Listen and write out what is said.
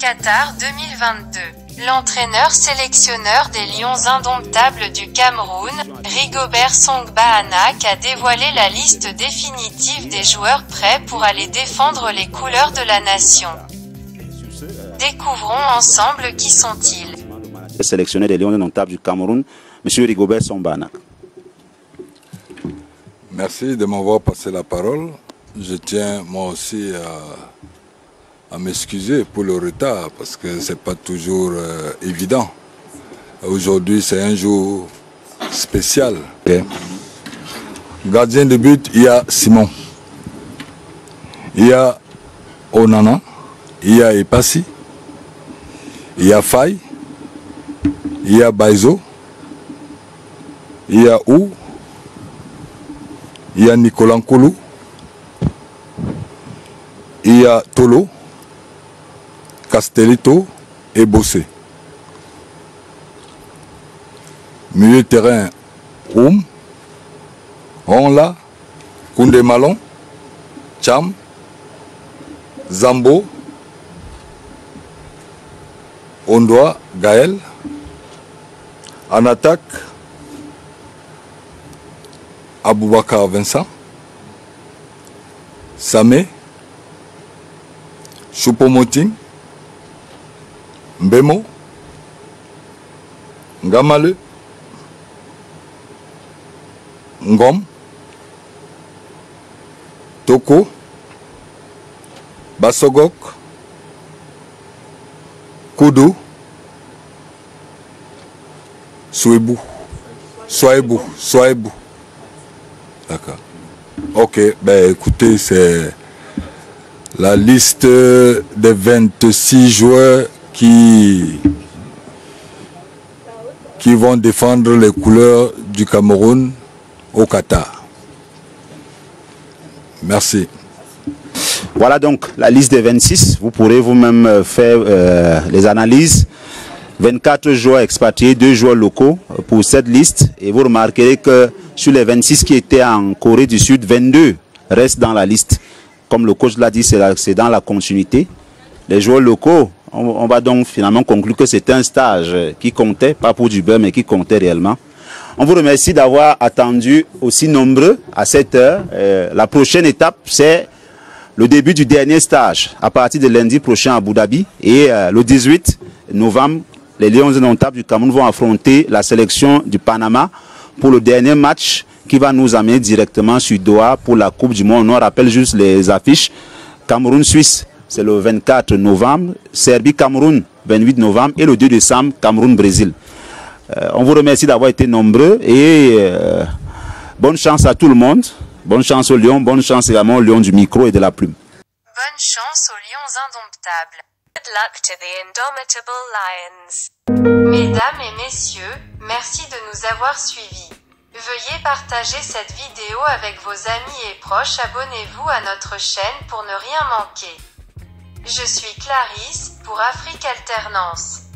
Qatar 2022. L'entraîneur sélectionneur des Lions indomptables du Cameroun, Rigobert Songba Anak a dévoilé la liste définitive des joueurs prêts pour aller défendre les couleurs de la nation. Découvrons ensemble qui sont-ils. Sélectionné des Lions indomptables du Cameroun, M. Rigobert Songba Anak. Merci de m'avoir passé la parole. Je tiens moi aussi à, m'excuser pour le retard parce que ce n'est pas toujours euh, évident. Aujourd'hui, c'est un jour spécial. Gardien de but, il y a Simon. Il y a Onana. Il y a Epassi. Il y a Faye. Il y a Baizo. Il y a Ou il y a Nicolas Nkoulou, il y a Tolo, Castellito et Bossé. Milieu terrain, Oum, Onla, Koundé Malon, Cham, Zambo, Ondoa, Gaël. En attaque, Aboubakar Vincent, Samé, Choupo-Moting, Mbemo, Ngamale, Ngom, Toko, Basogok, Koudou, Souebou, Soaibou, Soaibou. D'accord. Ok, ben écoutez, c'est la liste des 26 joueurs qui, qui vont défendre les couleurs du Cameroun au Qatar. Merci. Voilà donc la liste des 26. Vous pourrez vous-même faire euh, les analyses. 24 joueurs expatriés, 2 joueurs locaux pour cette liste. Et vous remarquerez que sur les 26 qui étaient en Corée du Sud, 22 restent dans la liste. Comme le coach l'a dit, c'est dans la continuité. Les joueurs locaux, on, va donc finalement conclure que c'est un stage qui comptait, pas pour du beurre, mais qui comptait réellement. On vous remercie d'avoir attendu aussi nombreux à cette heure. Euh, la prochaine étape, c'est le début du dernier stage à partir de lundi prochain à Abu Dhabi. Et euh, le 18 novembre, les Lions indomptables du Cameroun vont affronter la sélection du Panama pour le dernier match qui va nous amener directement sur Doha pour la Coupe du Monde. On rappelle juste les affiches. Cameroun-Suisse, c'est le 24 novembre. Serbie-Cameroun, 28 novembre. Et le 2 décembre, Cameroun-Brésil. Euh, on vous remercie d'avoir été nombreux et euh, bonne chance à tout le monde. Bonne chance aux Lions, bonne chance également aux Lions du micro et de la plume. Bonne chance aux Lions indomptables. Good luck to the indomitable Lions. Mesdames et messieurs, merci de nous avoir suivis. Veuillez partager cette vidéo avec vos amis et proches. Abonnez-vous à notre chaîne pour ne rien manquer. Je suis Clarisse, pour Afrique Alternance.